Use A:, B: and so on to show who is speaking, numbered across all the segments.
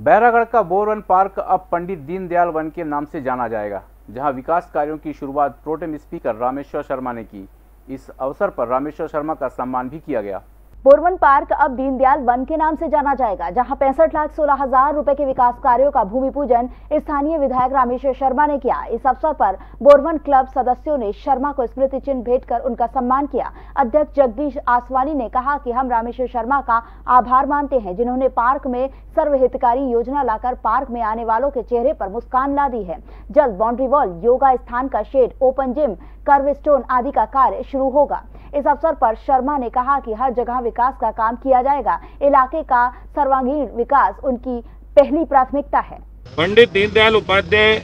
A: बैरागढ़ का बोरवन पार्क अब पंडित दीनदयाल वन के नाम से जाना जाएगा, जहाँ विकास कार्यों की शुरुआत प्रोटेम स्पीकर रामेश्वर शर्मा ने की। इस अवसर पर रामेश्वर शर्मा का सम्मान भी किया गया।
B: बोरवन पार्क अब दीनदयाल वन के नाम से जाना जाएगा, जहाँ पैंसठ लाख सोलह हज़ार रूपए के विकास कार्यों का भूमि पूजन स्थानीय विधायक रामेश्वर शर्मा ने किया। इस अवसर पर बोरवन क्लब सदस्यों ने शर्मा को स्मृति चिन्ह भेंट कर उनका सम्मान किया। अध्यक्ष जगदीश आसवानी ने कहा कि हम रामेश्वर शर्मा का आभार मानते हैं, जिन्होंने पार्क में सर्वहितकारी योजना लाकर पार्क में आने वालों के चेहरे पर मुस्कान ला दी है। जल्द बाउंड्री वॉल, योगा स्थान का shed, open gym, kerb stone आदि का कार्य शुरू होगा। इस अवसर पर शर्मा ने कहा कि हर जगह विकास का काम किया जाएगा। इलाके का सर्वांगीण विकास उनकी पहली प्राथमिकता है।
C: पंडित दीनदयाल उपाध्याय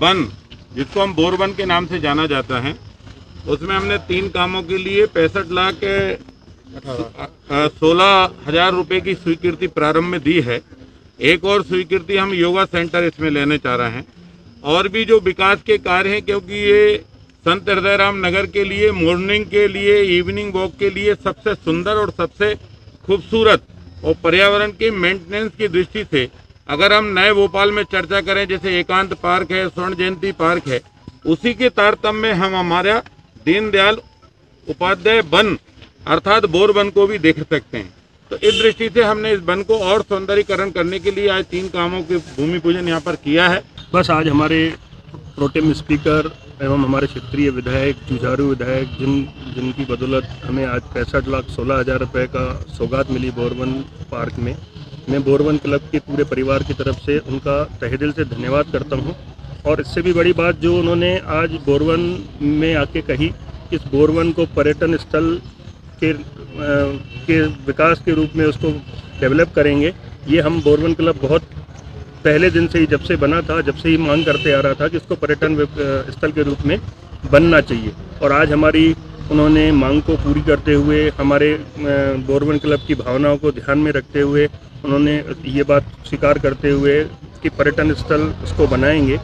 C: वन, जिसको हम बोरवन के नाम से जाना जाता है, उसमें हमने तीन कामों के लिए पैंसठ लाख सोलह हज़ार रुपए की स्वीकृति प्रारंभ में दी है। एक और स्वीकृति हम योगा सेंटर इसमें लेने चाह रहे हैं। और भी जो विकास के कार्य हैं, क्योंकि ये संत हृदय राम नगर के लिए मॉर्निंग के लिए इवनिंग वॉक के लिए सबसे सुंदर और सबसे खूबसूरत और पर्यावरण के मेंटेनेंस की दृष्टि से अगर हम नए भोपाल में चर्चा करें, जैसे एकांत पार्क है, स्वर्ण जयंती पार्क है, उसी के तारतम्य में हम हमारा दीनदयाल उपाध्याय वन, अर्थात बोर वन को भी देख सकते हैं। तो इस दृष्टि से हमने इस वन को और सौंदर्यकरण करने के लिए आज तीन कामों के भूमि पूजन यहाँ पर किया है।
D: बस आज हमारे प्रोटेम स्पीकर एवं हमारे क्षेत्रीय विधायक, जुझारू विधायक, जिन, जिनकी बदौलत हमें आज पैंसठ लाख सोलह हज़ार रुपये का सौगात मिली बोरवन पार्क में। मैं बोरवन क्लब के पूरे परिवार की तरफ़ से उनका तहे दिल से धन्यवाद करता हूँ। और इससे भी बड़ी बात जो उन्होंने आज बोरवन में आके कही, इस बोरवन को पर्यटन स्थल के के विकास के रूप में उसको डेवलप करेंगे, ये हम बोरवन क्लब बहुत पहले दिन से ही जब से बना था जब से ही मांग करते आ रहा था कि इसको पर्यटन स्थल के रूप में बनना चाहिए। और आज हमारी उन्होंने मांग को पूरी करते हुए हमारे बोरवन क्लब की भावनाओं को ध्यान में रखते हुए उन्होंने ये बात स्वीकार करते हुए कि पर्यटन स्थल उसको बनाएँगे।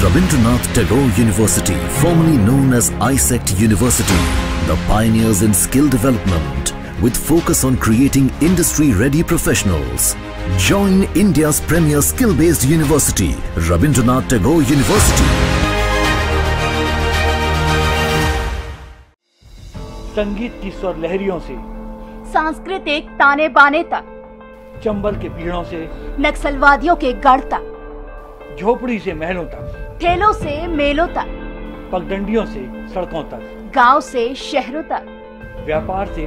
E: Rabindranath Tagore University, formerly known as ISECT University, the pioneers in skill development with focus on creating industry-ready professionals. Join India's premier skill-based university, Rabindranath Tagore University.
F: संगीत की स्वर लहरियों से
B: सांस्कृतिक ताने बाने तक
F: चंबल के पीड़ों से
B: नक्सलवादियों के गढ़ तक
F: झोपड़ी से महलों तक
B: ठेलों से मेलों तक
F: पगडंडियों से सड़कों तक
B: गाँव से शहरों तक
F: व्यापार से